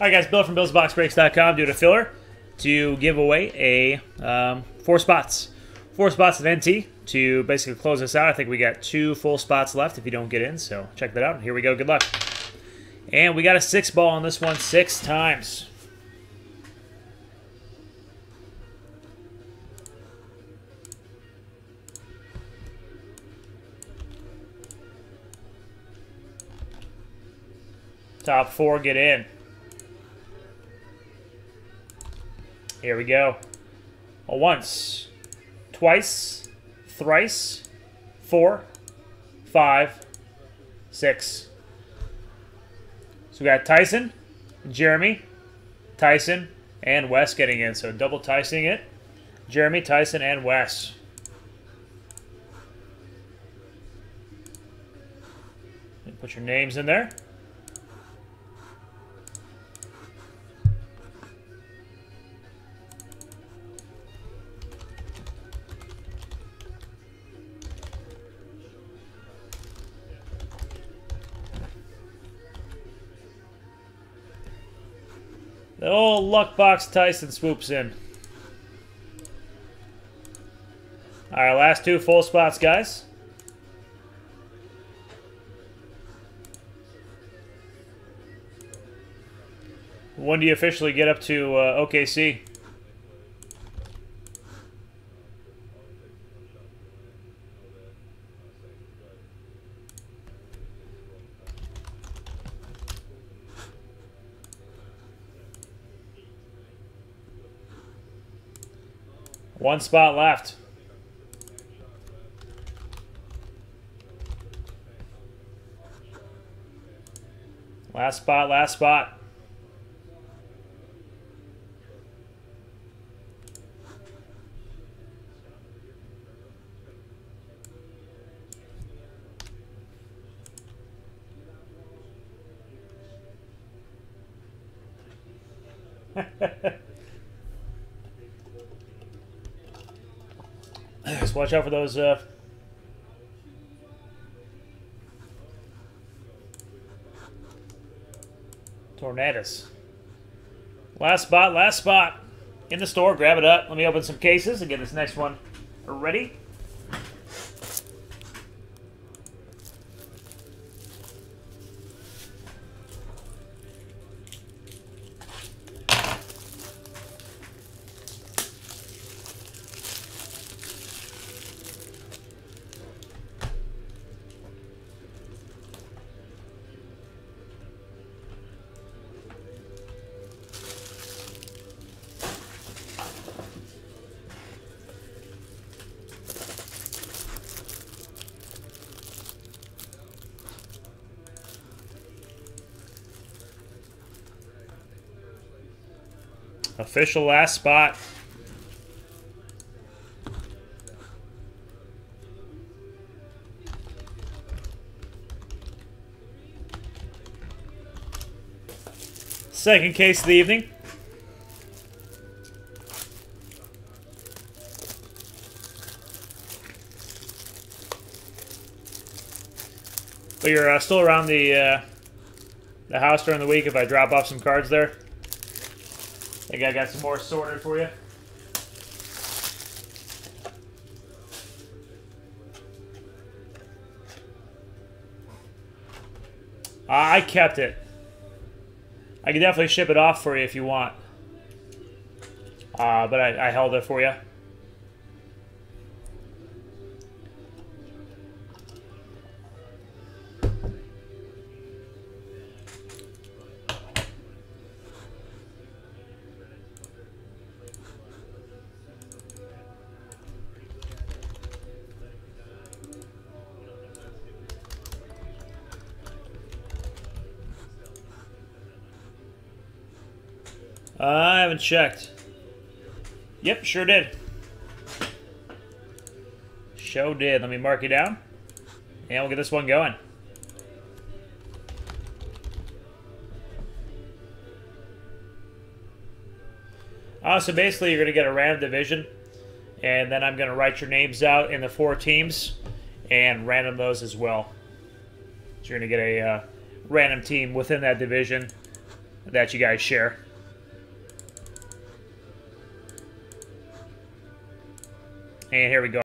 All right, guys, Bill from BillsBoxBreaks.com doing a filler to give away a um, four spots, four spots at NT to basically close this out. I think we got two full spots left if you don't get in, so check that out. Here we go. Good luck. And we got a six ball on this one six times. Top four get in. Here we go. Once, twice, thrice, four, five, six. So we got Tyson, Jeremy, Tyson, and Wes getting in. So double Tyson it. Jeremy, Tyson, and Wes. Put your names in there. The old luck box Tyson swoops in. All right, last two full spots, guys. When do you officially get up to uh, OKC? One spot left. Last spot, last spot. Watch out for those uh, tornadoes. Last spot, last spot. In the store, grab it up. Let me open some cases and get this next one ready. Official last spot. Second case of the evening. But you're uh, still around the uh, the house during the week if I drop off some cards there. Think I got some more sorted for you. I kept it. I can definitely ship it off for you if you want. Uh, but I, I held it for you. I haven't checked. Yep, sure did. Show did. Let me mark it down. And we'll get this one going. Uh, so basically, you're going to get a random division, and then I'm going to write your names out in the four teams and random those as well. So you're going to get a uh, random team within that division that you guys share. And here we go.